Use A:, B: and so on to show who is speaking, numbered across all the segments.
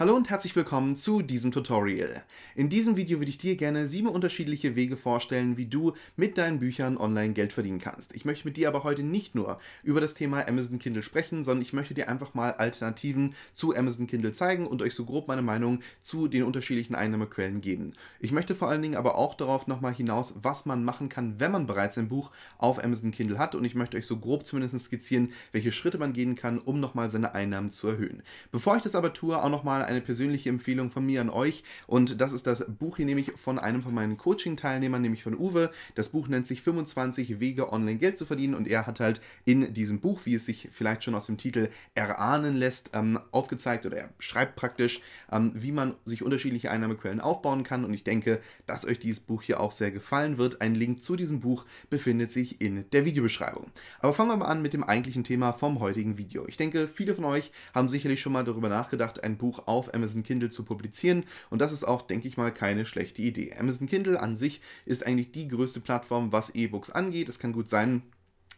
A: Hallo und herzlich willkommen zu diesem Tutorial. In diesem Video würde ich dir gerne sieben unterschiedliche Wege vorstellen, wie du mit deinen Büchern online Geld verdienen kannst. Ich möchte mit dir aber heute nicht nur über das Thema Amazon Kindle sprechen, sondern ich möchte dir einfach mal Alternativen zu Amazon Kindle zeigen und euch so grob meine Meinung zu den unterschiedlichen Einnahmequellen geben. Ich möchte vor allen Dingen aber auch darauf nochmal hinaus, was man machen kann, wenn man bereits ein Buch auf Amazon Kindle hat und ich möchte euch so grob zumindest skizzieren, welche Schritte man gehen kann, um nochmal seine Einnahmen zu erhöhen. Bevor ich das aber tue, auch nochmal eine persönliche Empfehlung von mir an euch. Und das ist das Buch hier nämlich von einem von meinen Coaching-Teilnehmern, nämlich von Uwe. Das Buch nennt sich 25 Wege, online Geld zu verdienen. Und er hat halt in diesem Buch, wie es sich vielleicht schon aus dem Titel erahnen lässt, ähm, aufgezeigt oder er schreibt praktisch, ähm, wie man sich unterschiedliche Einnahmequellen aufbauen kann. Und ich denke, dass euch dieses Buch hier auch sehr gefallen wird. Ein Link zu diesem Buch befindet sich in der Videobeschreibung. Aber fangen wir mal an mit dem eigentlichen Thema vom heutigen Video. Ich denke, viele von euch haben sicherlich schon mal darüber nachgedacht, ein Buch auf Amazon Kindle zu publizieren und das ist auch, denke ich mal, keine schlechte Idee. Amazon Kindle an sich ist eigentlich die größte Plattform, was E-Books angeht. Es kann gut sein,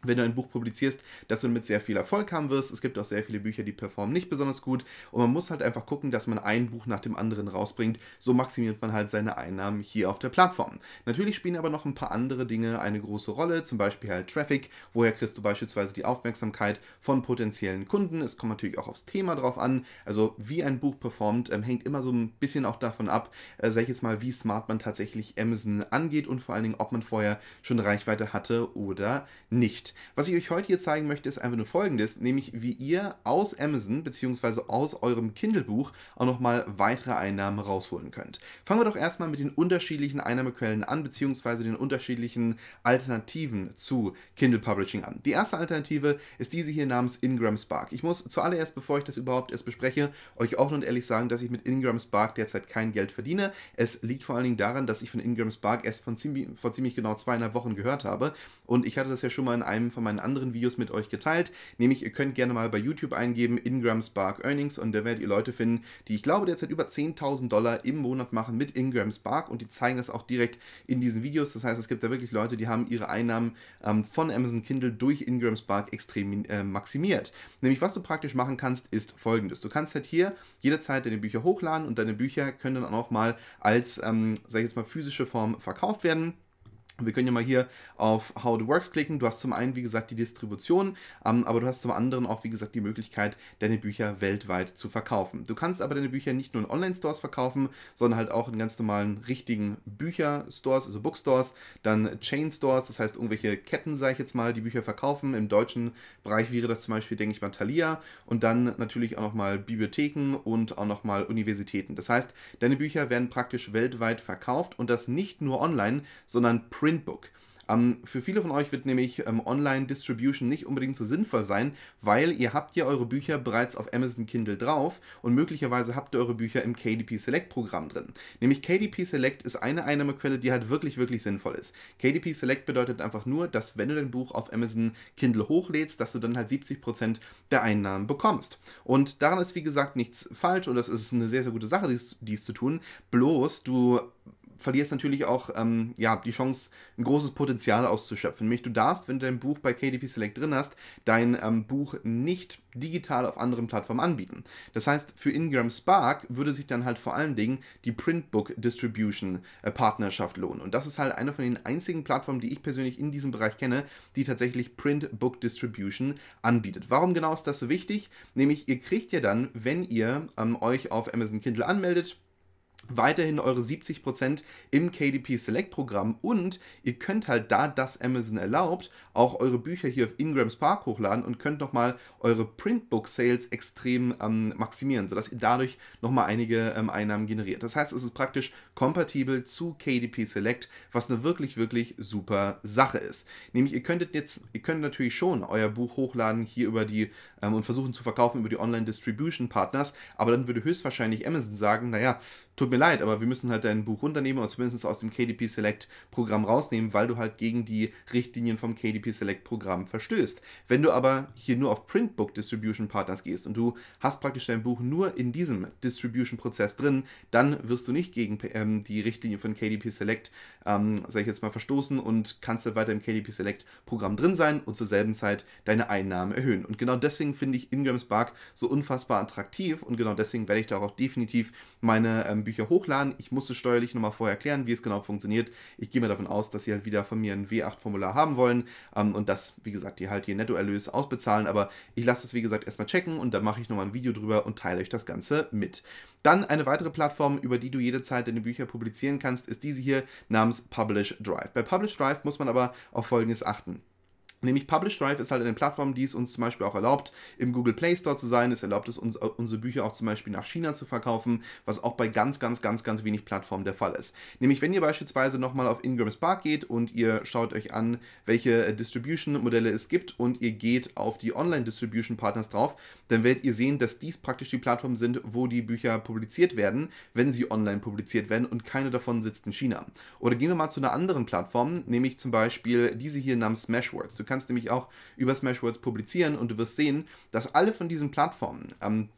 A: wenn du ein Buch publizierst, dass du damit sehr viel Erfolg haben wirst. Es gibt auch sehr viele Bücher, die performen nicht besonders gut. Und man muss halt einfach gucken, dass man ein Buch nach dem anderen rausbringt. So maximiert man halt seine Einnahmen hier auf der Plattform. Natürlich spielen aber noch ein paar andere Dinge eine große Rolle, zum Beispiel halt Traffic. Woher kriegst du beispielsweise die Aufmerksamkeit von potenziellen Kunden? Es kommt natürlich auch aufs Thema drauf an. Also wie ein Buch performt, ähm, hängt immer so ein bisschen auch davon ab, äh, sag ich jetzt mal, wie smart man tatsächlich Amazon angeht und vor allen Dingen, ob man vorher schon Reichweite hatte oder nicht. Was ich euch heute hier zeigen möchte, ist einfach nur folgendes, nämlich wie ihr aus Amazon bzw. aus eurem Kindle-Buch auch nochmal weitere Einnahmen rausholen könnt. Fangen wir doch erstmal mit den unterschiedlichen Einnahmequellen an, bzw. den unterschiedlichen Alternativen zu Kindle Publishing an. Die erste Alternative ist diese hier namens Ingram Spark. Ich muss zuallererst, bevor ich das überhaupt erst bespreche, euch offen und ehrlich sagen, dass ich mit Ingram Spark derzeit kein Geld verdiene. Es liegt vor allen Dingen daran, dass ich von Ingram Spark erst von ziemlich, vor ziemlich genau zweieinhalb Wochen gehört habe und ich hatte das ja schon mal in einem einem von meinen anderen Videos mit euch geteilt. Nämlich, ihr könnt gerne mal bei YouTube eingeben, Ingram Spark Earnings und da werdet ihr Leute finden, die ich glaube derzeit über 10.000 Dollar im Monat machen mit Ingram Spark und die zeigen das auch direkt in diesen Videos. Das heißt, es gibt da wirklich Leute, die haben ihre Einnahmen ähm, von Amazon Kindle durch Ingram Spark extrem äh, maximiert. Nämlich, was du praktisch machen kannst, ist folgendes. Du kannst halt hier jederzeit deine Bücher hochladen und deine Bücher können dann auch mal als, ähm, sag ich jetzt mal, physische Form verkauft werden. Wir können ja mal hier auf How it Works klicken. Du hast zum einen, wie gesagt, die Distribution, ähm, aber du hast zum anderen auch, wie gesagt, die Möglichkeit, deine Bücher weltweit zu verkaufen. Du kannst aber deine Bücher nicht nur in Online-Stores verkaufen, sondern halt auch in ganz normalen, richtigen Bücherstores, also Bookstores, dann Chain-Stores, das heißt irgendwelche Ketten, sage ich jetzt mal, die Bücher verkaufen. Im deutschen Bereich wäre das zum Beispiel, denke ich mal, Thalia und dann natürlich auch nochmal Bibliotheken und auch nochmal Universitäten. Das heißt, deine Bücher werden praktisch weltweit verkauft und das nicht nur online, sondern Printbook. Ähm, für viele von euch wird nämlich ähm, Online-Distribution nicht unbedingt so sinnvoll sein, weil ihr habt ja eure Bücher bereits auf Amazon Kindle drauf und möglicherweise habt ihr eure Bücher im KDP Select Programm drin. Nämlich KDP Select ist eine Einnahmequelle, die halt wirklich, wirklich sinnvoll ist. KDP Select bedeutet einfach nur, dass wenn du dein Buch auf Amazon Kindle hochlädst, dass du dann halt 70% der Einnahmen bekommst. Und daran ist wie gesagt nichts falsch und das ist eine sehr, sehr gute Sache, dies, dies zu tun. Bloß du verlierst natürlich auch ähm, ja, die Chance, ein großes Potenzial auszuschöpfen. Nämlich du darfst, wenn du dein Buch bei KDP Select drin hast, dein ähm, Buch nicht digital auf anderen Plattformen anbieten. Das heißt, für Ingram Spark würde sich dann halt vor allen Dingen die Printbook Distribution äh, Partnerschaft lohnen. Und das ist halt eine von den einzigen Plattformen, die ich persönlich in diesem Bereich kenne, die tatsächlich Printbook Distribution anbietet. Warum genau ist das so wichtig? Nämlich, ihr kriegt ja dann, wenn ihr ähm, euch auf Amazon Kindle anmeldet, weiterhin eure 70% im KDP Select Programm und ihr könnt halt, da das Amazon erlaubt, auch eure Bücher hier auf Ingram Spark hochladen und könnt nochmal eure Printbook Sales extrem ähm, maximieren, sodass ihr dadurch nochmal einige ähm, Einnahmen generiert. Das heißt, es ist praktisch kompatibel zu KDP Select, was eine wirklich, wirklich super Sache ist. Nämlich ihr könntet jetzt, ihr könnt natürlich schon euer Buch hochladen hier über die ähm, und versuchen zu verkaufen über die Online Distribution Partners, aber dann würde höchstwahrscheinlich Amazon sagen, naja, tut mir leid, aber wir müssen halt dein Buch runternehmen oder zumindest aus dem KDP Select Programm rausnehmen, weil du halt gegen die Richtlinien vom KDP Select Programm verstößt. Wenn du aber hier nur auf Printbook Distribution Partners gehst und du hast praktisch dein Buch nur in diesem Distribution Prozess drin, dann wirst du nicht gegen ähm, die Richtlinien von KDP Select, ähm, sag ich jetzt mal, verstoßen und kannst dann weiter im KDP Select Programm drin sein und zur selben Zeit deine Einnahmen erhöhen. Und genau deswegen finde ich Ingram Spark so unfassbar attraktiv und genau deswegen werde ich da auch definitiv meine ähm, Bücher hochladen. Ich muss es steuerlich nochmal vorher erklären, wie es genau funktioniert. Ich gehe mal davon aus, dass sie halt wieder von mir ein W8-Formular haben wollen ähm, und das, wie gesagt, die halt ihr Nettoerlös ausbezahlen. Aber ich lasse es, wie gesagt, erstmal checken und dann mache ich nochmal ein Video drüber und teile euch das Ganze mit. Dann eine weitere Plattform, über die du jederzeit deine Bücher publizieren kannst, ist diese hier namens Publish Drive. Bei Publish Drive muss man aber auf Folgendes achten. Nämlich Publish Drive ist halt eine Plattform, die es uns zum Beispiel auch erlaubt, im Google Play Store zu sein. Es erlaubt es uns, äh, unsere Bücher auch zum Beispiel nach China zu verkaufen, was auch bei ganz, ganz, ganz, ganz wenig Plattformen der Fall ist. Nämlich, wenn ihr beispielsweise nochmal auf Ingram Spark geht und ihr schaut euch an, welche äh, Distribution-Modelle es gibt und ihr geht auf die Online-Distribution-Partners drauf, dann werdet ihr sehen, dass dies praktisch die Plattformen sind, wo die Bücher publiziert werden, wenn sie online publiziert werden und keine davon sitzt in China. Oder gehen wir mal zu einer anderen Plattform, nämlich zum Beispiel diese hier namens Smashwords. Du kannst nämlich auch über Smashwords publizieren und du wirst sehen, dass alle von diesen Plattformen, ähm,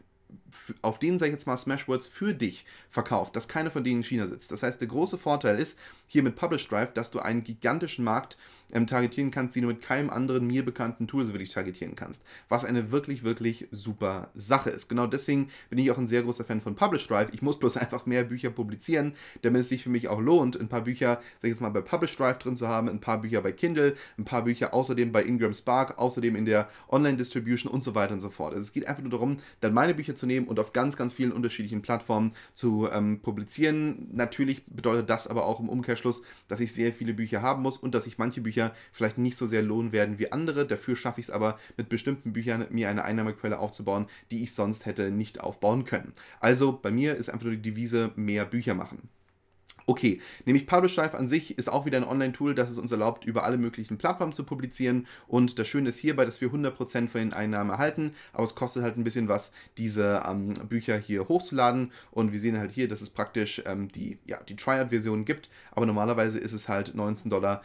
A: auf denen, sage ich jetzt mal, Smashwords für dich verkauft, dass keine von denen in China sitzt. Das heißt, der große Vorteil ist hier mit Publish Drive, dass du einen gigantischen Markt ähm, targetieren kannst, die du mit keinem anderen mir bekannten Tool so wirklich targetieren kannst. Was eine wirklich, wirklich super Sache ist. Genau deswegen bin ich auch ein sehr großer Fan von Publish Drive. Ich muss bloß einfach mehr Bücher publizieren, damit es sich für mich auch lohnt, ein paar Bücher, sag ich jetzt mal, bei Publish Drive drin zu haben, ein paar Bücher bei Kindle, ein paar Bücher außerdem bei Ingram Spark, außerdem in der Online-Distribution und so weiter und so fort. Also es geht einfach nur darum, dann meine Bücher zu nehmen und auf ganz, ganz vielen unterschiedlichen Plattformen zu ähm, publizieren. Natürlich bedeutet das aber auch im Umkehrschluss, dass ich sehr viele Bücher haben muss und dass ich manche Bücher vielleicht nicht so sehr lohnen werden wie andere. Dafür schaffe ich es aber mit bestimmten Büchern, mir eine Einnahmequelle aufzubauen, die ich sonst hätte nicht aufbauen können. Also bei mir ist einfach nur die Devise mehr Bücher machen. Okay, nämlich Publish-Drive an sich ist auch wieder ein Online-Tool, das es uns erlaubt, über alle möglichen Plattformen zu publizieren. Und das Schöne ist hierbei, dass wir 100% von den Einnahmen erhalten, aber es kostet halt ein bisschen was, diese ähm, Bücher hier hochzuladen. Und wir sehen halt hier, dass es praktisch ähm, die, ja, die Triad-Version gibt, aber normalerweise ist es halt 19,99 Dollar,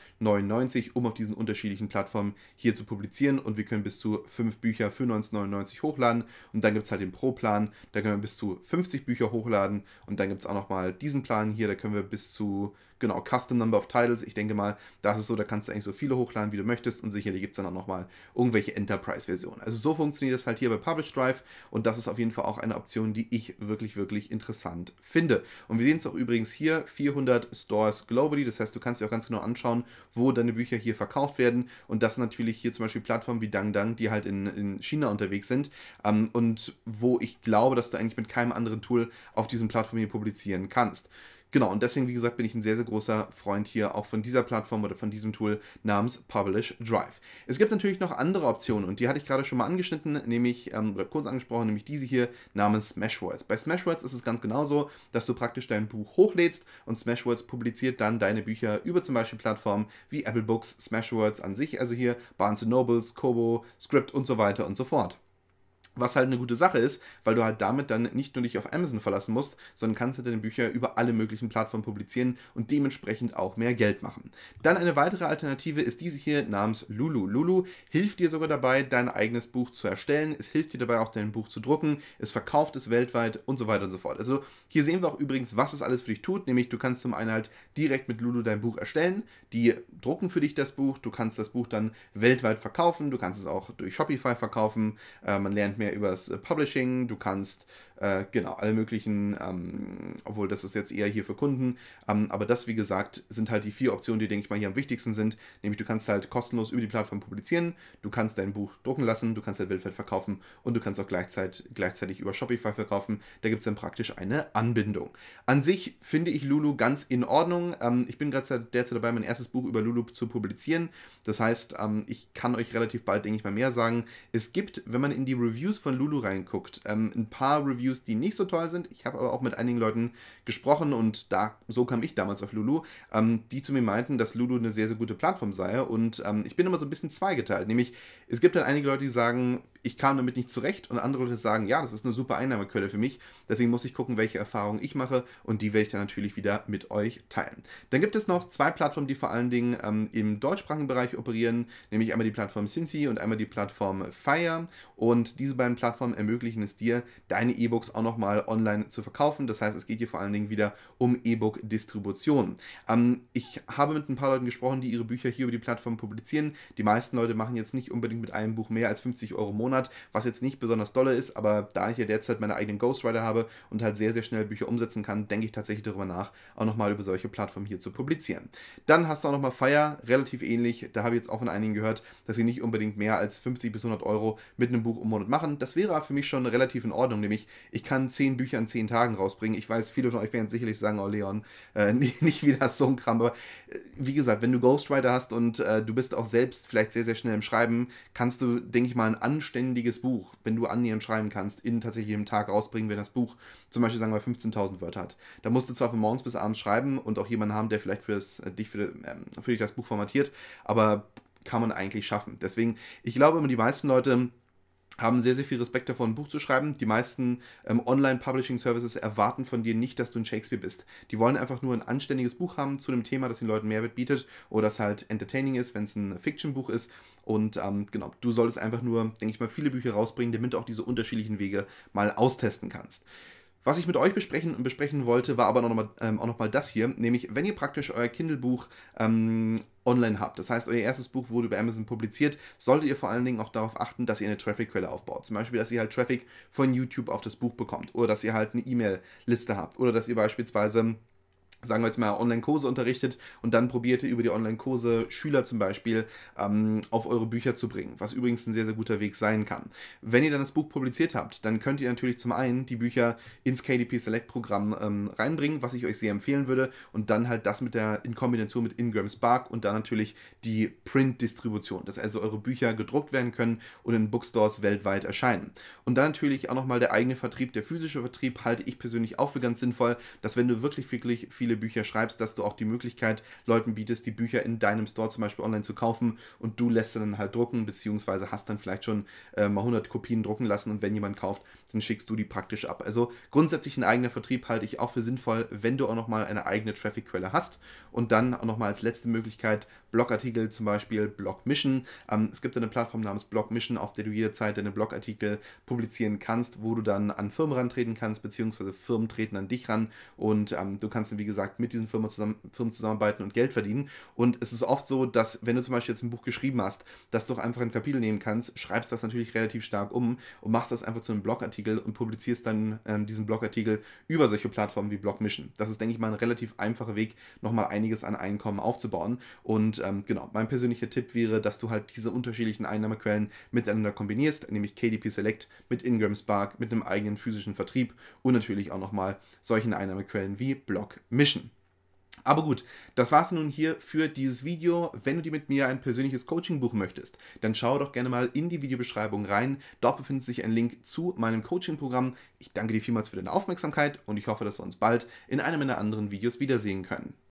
A: um auf diesen unterschiedlichen Plattformen hier zu publizieren. Und wir können bis zu 5 Bücher für 19,99 hochladen. Und dann gibt es halt den Pro-Plan, da können wir bis zu 50 Bücher hochladen. Und dann gibt es auch nochmal diesen Plan hier, da können wir bis zu Genau, Custom Number of Titles. Ich denke mal, das ist so, da kannst du eigentlich so viele hochladen, wie du möchtest. Und sicherlich gibt es dann auch nochmal irgendwelche Enterprise-Versionen. Also so funktioniert das halt hier bei Publish Drive. Und das ist auf jeden Fall auch eine Option, die ich wirklich, wirklich interessant finde. Und wir sehen es auch übrigens hier, 400 Stores globally. Das heißt, du kannst dir auch ganz genau anschauen, wo deine Bücher hier verkauft werden. Und das natürlich hier zum Beispiel Plattformen wie Dang Dang, die halt in, in China unterwegs sind. Ähm, und wo ich glaube, dass du eigentlich mit keinem anderen Tool auf diesen Plattformen hier publizieren kannst. Genau, und deswegen, wie gesagt, bin ich ein sehr, sehr großer Freund hier auch von dieser Plattform oder von diesem Tool namens Publish Drive. Es gibt natürlich noch andere Optionen und die hatte ich gerade schon mal angeschnitten, nämlich, ähm, oder kurz angesprochen, nämlich diese hier namens Smashwords. Bei Smashwords ist es ganz genauso, dass du praktisch dein Buch hochlädst und Smashwords publiziert dann deine Bücher über zum Beispiel Plattformen wie Apple Books, Smashwords an sich, also hier Barnes Nobles, Kobo, Script und so weiter und so fort. Was halt eine gute Sache ist, weil du halt damit dann nicht nur dich auf Amazon verlassen musst, sondern kannst du deine Bücher über alle möglichen Plattformen publizieren und dementsprechend auch mehr Geld machen. Dann eine weitere Alternative ist diese hier namens Lulu. Lulu hilft dir sogar dabei, dein eigenes Buch zu erstellen. Es hilft dir dabei auch, dein Buch zu drucken. Es verkauft es weltweit und so weiter und so fort. Also hier sehen wir auch übrigens, was es alles für dich tut. Nämlich du kannst zum einen halt direkt mit Lulu dein Buch erstellen. Die drucken für dich das Buch. Du kannst das Buch dann weltweit verkaufen. Du kannst es auch durch Shopify verkaufen. Äh, man lernt mehr übers äh, Publishing, du kannst äh, genau alle möglichen, ähm, obwohl das ist jetzt eher hier für Kunden, ähm, aber das, wie gesagt, sind halt die vier Optionen, die, denke ich mal, hier am wichtigsten sind, nämlich du kannst halt kostenlos über die Plattform publizieren, du kannst dein Buch drucken lassen, du kannst halt weltweit verkaufen und du kannst auch gleichzeitig, gleichzeitig über Shopify verkaufen, da gibt es dann praktisch eine Anbindung. An sich finde ich Lulu ganz in Ordnung, ähm, ich bin gerade derzeit dabei, mein erstes Buch über Lulu zu publizieren, das heißt, ähm, ich kann euch relativ bald, denke ich mal, mehr sagen. Es gibt, wenn man in die Reviews von Lulu reinguckt, ähm, ein paar Reviews, die nicht so toll sind. Ich habe aber auch mit einigen Leuten gesprochen und da, so kam ich damals auf Lulu, ähm, die zu mir meinten, dass Lulu eine sehr, sehr gute Plattform sei. Und ähm, ich bin immer so ein bisschen zweigeteilt. Nämlich, es gibt dann einige Leute, die sagen, ich kam damit nicht zurecht und andere Leute sagen, ja, das ist eine super Einnahmequelle für mich. Deswegen muss ich gucken, welche Erfahrungen ich mache und die werde ich dann natürlich wieder mit euch teilen. Dann gibt es noch zwei Plattformen, die vor allen Dingen ähm, im deutschsprachigen Bereich operieren, nämlich einmal die Plattform Cincy und einmal die Plattform Fire. Und diese beiden Plattformen ermöglichen es dir, deine E-Books auch nochmal online zu verkaufen. Das heißt, es geht hier vor allen Dingen wieder um E-Book-Distribution. Ähm, ich habe mit ein paar Leuten gesprochen, die ihre Bücher hier über die Plattform publizieren. Die meisten Leute machen jetzt nicht unbedingt mit einem Buch mehr als 50 Euro im Monat, was jetzt nicht besonders dolle ist, aber da ich ja derzeit meine eigenen Ghostwriter habe und halt sehr, sehr schnell Bücher umsetzen kann, denke ich tatsächlich darüber nach, auch nochmal über solche Plattformen hier zu publizieren. Dann hast du auch nochmal Fire, relativ ähnlich. Da habe ich jetzt auch von einigen gehört, dass sie nicht unbedingt mehr als 50 bis 100 Euro mit einem Buch im Monat machen. Das wäre für mich schon relativ in Ordnung, nämlich ich kann 10 Bücher in 10 Tagen rausbringen. Ich weiß, viele von euch werden sicherlich sagen, oh Leon, äh, nicht, wieder so ein Kram, aber äh, wie gesagt, wenn du Ghostwriter hast und äh, du bist auch selbst vielleicht sehr, sehr schnell im Schreiben, kannst du, denke ich mal, ein anständiges Buch, wenn du annähernd schreiben kannst, in tatsächlich einem Tag rausbringen, wenn das Buch zum Beispiel, sagen wir, 15.000 Wörter hat. Da musst du zwar von morgens bis abends schreiben und auch jemanden haben, der vielleicht fürs, äh, dich für, ähm, für dich das Buch formatiert, aber kann man eigentlich schaffen. Deswegen, ich glaube immer, die meisten Leute haben sehr, sehr viel Respekt davor, ein Buch zu schreiben. Die meisten ähm, Online-Publishing-Services erwarten von dir nicht, dass du ein Shakespeare bist. Die wollen einfach nur ein anständiges Buch haben zu einem Thema, das den Leuten Mehrwert bietet oder das halt entertaining ist, wenn es ein Fiction-Buch ist. Und ähm, genau, du solltest einfach nur, denke ich mal, viele Bücher rausbringen, damit du auch diese unterschiedlichen Wege mal austesten kannst. Was ich mit euch besprechen besprechen wollte, war aber noch mal, ähm, auch nochmal das hier, nämlich wenn ihr praktisch euer Kindle-Buch ähm, online habt, das heißt euer erstes Buch wurde bei Amazon publiziert, solltet ihr vor allen Dingen auch darauf achten, dass ihr eine Traffic-Quelle aufbaut. Zum Beispiel, dass ihr halt Traffic von YouTube auf das Buch bekommt oder dass ihr halt eine E-Mail-Liste habt oder dass ihr beispielsweise sagen wir jetzt mal, Online-Kurse unterrichtet und dann probiert ihr über die Online-Kurse Schüler zum Beispiel ähm, auf eure Bücher zu bringen, was übrigens ein sehr, sehr guter Weg sein kann. Wenn ihr dann das Buch publiziert habt, dann könnt ihr natürlich zum einen die Bücher ins KDP Select-Programm ähm, reinbringen, was ich euch sehr empfehlen würde, und dann halt das mit der in Kombination mit Ingram Spark und dann natürlich die Print-Distribution, dass also eure Bücher gedruckt werden können und in Bookstores weltweit erscheinen. Und dann natürlich auch nochmal der eigene Vertrieb, der physische Vertrieb halte ich persönlich auch für ganz sinnvoll, dass wenn du wirklich, wirklich viel viele Bücher schreibst, dass du auch die Möglichkeit Leuten bietest, die Bücher in deinem Store zum Beispiel online zu kaufen und du lässt dann halt drucken, beziehungsweise hast dann vielleicht schon äh, mal 100 Kopien drucken lassen und wenn jemand kauft, dann schickst du die praktisch ab. Also grundsätzlich ein eigener Vertrieb halte ich auch für sinnvoll, wenn du auch nochmal eine eigene Traffic-Quelle hast und dann auch nochmal als letzte Möglichkeit Blogartikel, zum Beispiel Blog Mission. Ähm, es gibt eine Plattform namens Blog Mission, auf der du jederzeit deine Blogartikel publizieren kannst, wo du dann an Firmen rantreten kannst, beziehungsweise Firmen treten an dich ran und ähm, du kannst dann, wie gesagt, gesagt, mit diesen Firmen, zusammen, Firmen zusammenarbeiten und Geld verdienen. Und es ist oft so, dass wenn du zum Beispiel jetzt ein Buch geschrieben hast, dass du auch einfach ein Kapitel nehmen kannst, schreibst das natürlich relativ stark um und machst das einfach zu einem Blogartikel und publizierst dann ähm, diesen Blogartikel über solche Plattformen wie Blogmission. Das ist, denke ich mal, ein relativ einfacher Weg, nochmal einiges an Einkommen aufzubauen. Und ähm, genau, mein persönlicher Tipp wäre, dass du halt diese unterschiedlichen Einnahmequellen miteinander kombinierst, nämlich KDP Select mit Ingram Spark, mit einem eigenen physischen Vertrieb und natürlich auch nochmal solchen Einnahmequellen wie Blog Mission. Aber gut, das war es nun hier für dieses Video. Wenn du dir mit mir ein persönliches Coaching buchen möchtest, dann schau doch gerne mal in die Videobeschreibung rein. Dort befindet sich ein Link zu meinem Coaching-Programm. Ich danke dir vielmals für deine Aufmerksamkeit und ich hoffe, dass wir uns bald in einem meiner anderen Videos wiedersehen können.